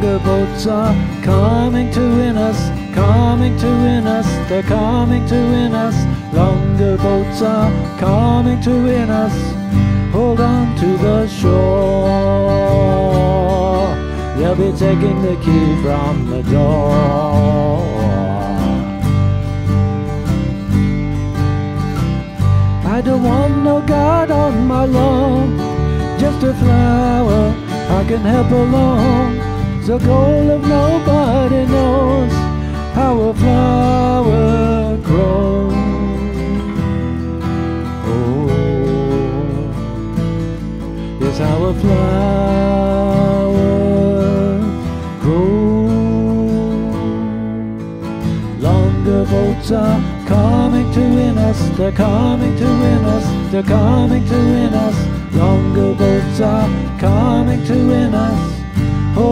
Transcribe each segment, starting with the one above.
boats are coming to win us, coming to win us, they're coming to win us. Longer boats are coming to win us. Hold on to the shore. They'll be taking the key from the door. I don't want no God on my lawn, just a flower I can help along. The goal of nobody knows how a flower grows. Oh, it's how a flower grows. Longer boats are coming to win us. They're coming to win us. They're coming to win us. Longer boats are coming to win us.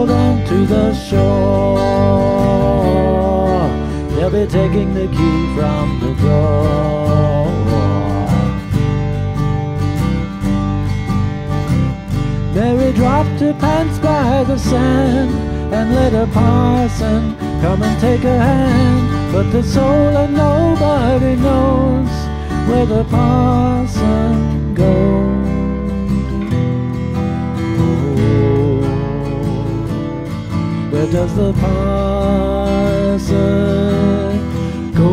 On to the shore. They'll be taking the key from the door. Mary dropped her pants by the sand and let her parson come and take her hand. But the soul of nobody knows where the parson goes. Where does the parson go?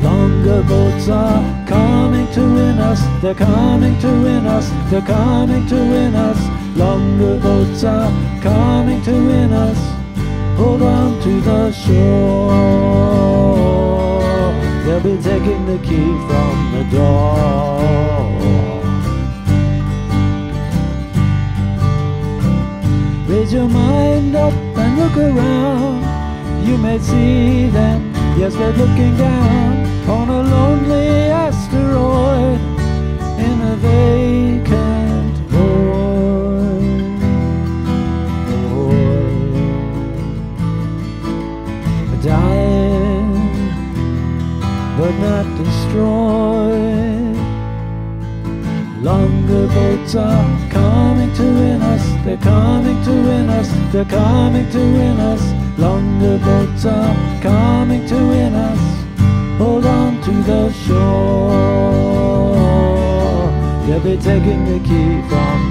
Longer boats are coming to win us. They're coming to win us. They're coming to win us. Longer boats are coming shore. They'll be taking the key from the door. Raise your mind up and look around. You may see them, yes, they're looking down on a lonely Dying, but not destroyed. Longer boats are coming to win us. They're coming to win us. They're coming to win us. Longer boats are coming to win us. Hold on to the shore. They'll be taking the key from